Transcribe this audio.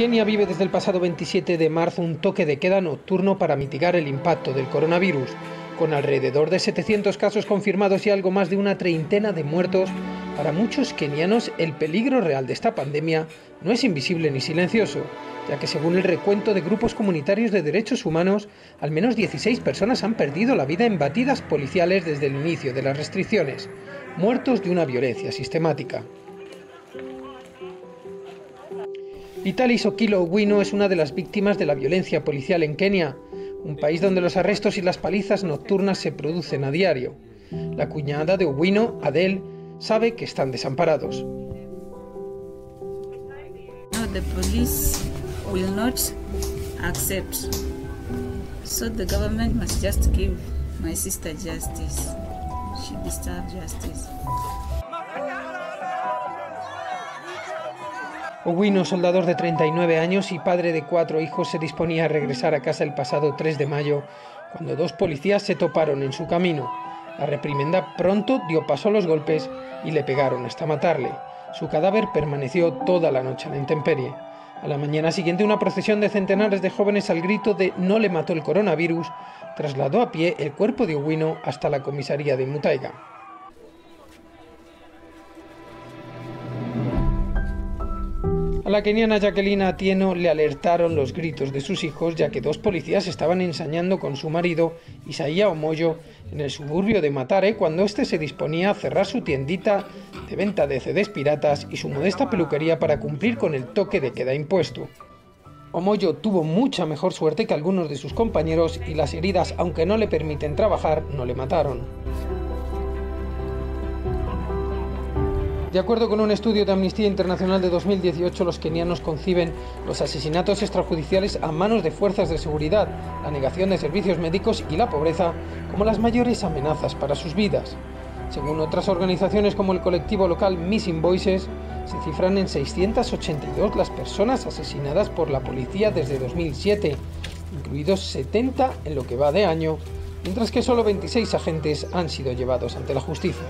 Kenia vive desde el pasado 27 de marzo un toque de queda nocturno para mitigar el impacto del coronavirus. Con alrededor de 700 casos confirmados y algo más de una treintena de muertos, para muchos kenianos el peligro real de esta pandemia no es invisible ni silencioso, ya que según el recuento de grupos comunitarios de derechos humanos, al menos 16 personas han perdido la vida en batidas policiales desde el inicio de las restricciones, muertos de una violencia sistemática. Vitalis Okilo Owino es una de las víctimas de la violencia policial en Kenia, un país donde los arrestos y las palizas nocturnas se producen a diario. La cuñada de Owino, Adele, sabe que están desamparados. No, the police will not accept. So the government must just give my sister justice. She deserves justice. Owino, soldador de 39 años y padre de cuatro hijos, se disponía a regresar a casa el pasado 3 de mayo, cuando dos policías se toparon en su camino. La reprimenda pronto dio paso a los golpes y le pegaron hasta matarle. Su cadáver permaneció toda la noche en la intemperie. A la mañana siguiente, una procesión de centenares de jóvenes al grito de no le mató el coronavirus trasladó a pie el cuerpo de Owino hasta la comisaría de Mutaiga. La keniana Jacqueline Atieno le alertaron los gritos de sus hijos ya que dos policías estaban ensañando con su marido, Isaías Omoyo, en el suburbio de Matare cuando éste se disponía a cerrar su tiendita de venta de CDs piratas y su modesta peluquería para cumplir con el toque de queda impuesto. Omoyo tuvo mucha mejor suerte que algunos de sus compañeros y las heridas, aunque no le permiten trabajar, no le mataron. De acuerdo con un estudio de Amnistía Internacional de 2018, los kenianos conciben los asesinatos extrajudiciales a manos de fuerzas de seguridad, la negación de servicios médicos y la pobreza como las mayores amenazas para sus vidas. Según otras organizaciones como el colectivo local Missing Voices, se cifran en 682 las personas asesinadas por la policía desde 2007, incluidos 70 en lo que va de año, mientras que solo 26 agentes han sido llevados ante la justicia.